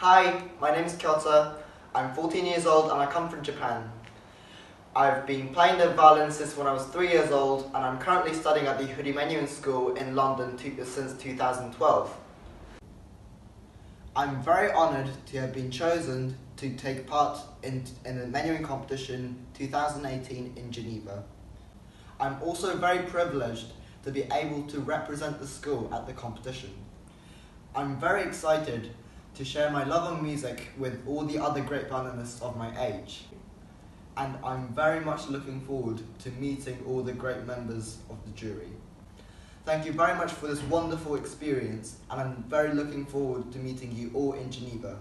Hi, my name is Kyota. I'm 14 years old and I come from Japan. I've been playing the violin since when I was 3 years old and I'm currently studying at the Menuhin School in London to, since 2012. I'm very honoured to have been chosen to take part in, in the Menuhin competition 2018 in Geneva. I'm also very privileged to be able to represent the school at the competition. I'm very excited to share my love of music with all the other great violinists of my age. And I'm very much looking forward to meeting all the great members of the jury. Thank you very much for this wonderful experience, and I'm very looking forward to meeting you all in Geneva.